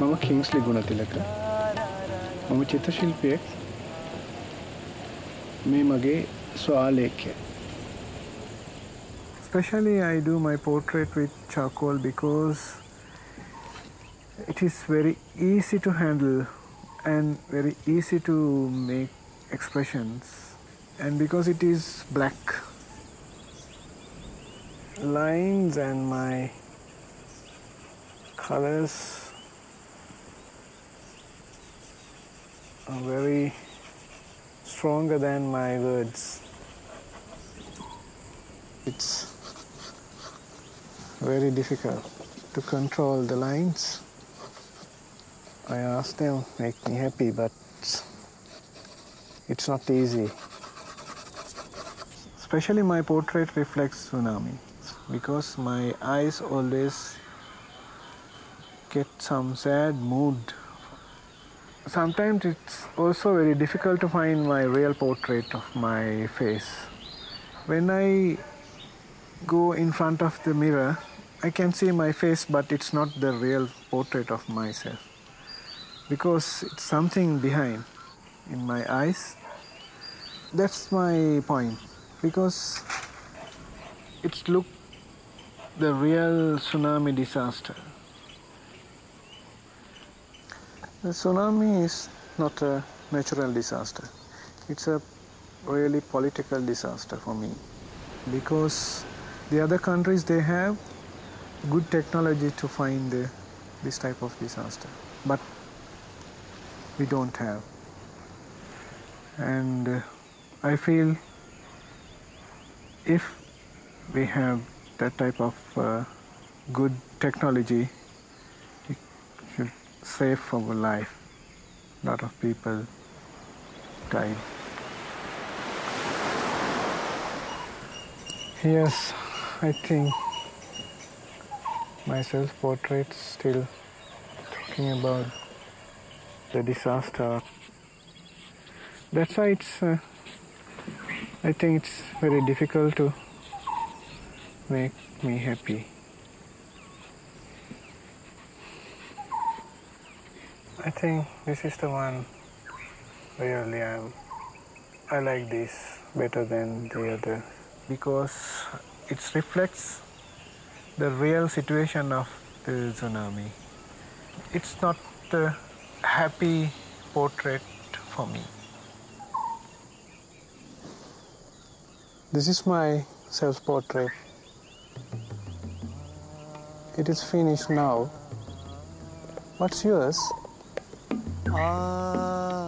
නම කිංස්ලි ගුණතිලක මම චිත්‍රශිල්පියෙක් මේ මගේ ස්වාලේඛ්‍ය Especially I do my portrait with charcoal because it is very easy to handle and very easy to make expressions and because it is black lines and my colors are very stronger than my words. It's very difficult to control the lines. I ask them make me happy but it's not easy. Especially my portrait reflects tsunami because my eyes always get some sad mood sometimes it's also very difficult to find my real portrait of my face. When i go in front of the mirror i can see my face but it's not the real portrait of myself. Because it's something behind in my eyes. That's my point. Because it's look the real tsunami disaster the tsunami is not a natural disaster. It's a really political disaster for me. Because the other countries they have good technology to find the, this type of disaster. But we don't have. And uh, i feel if we have that type of uh, good technology save our life. A lot of people died yes i think my self-portrait still talking about the disaster. That's why it's uh, i think it's very difficult to make me happy i think this is the one really i'm i like this better than the other because it reflects the real situation of the tsunami it's not a happy portrait for me This is my self portrait. It is finished now. What's yours? Ah.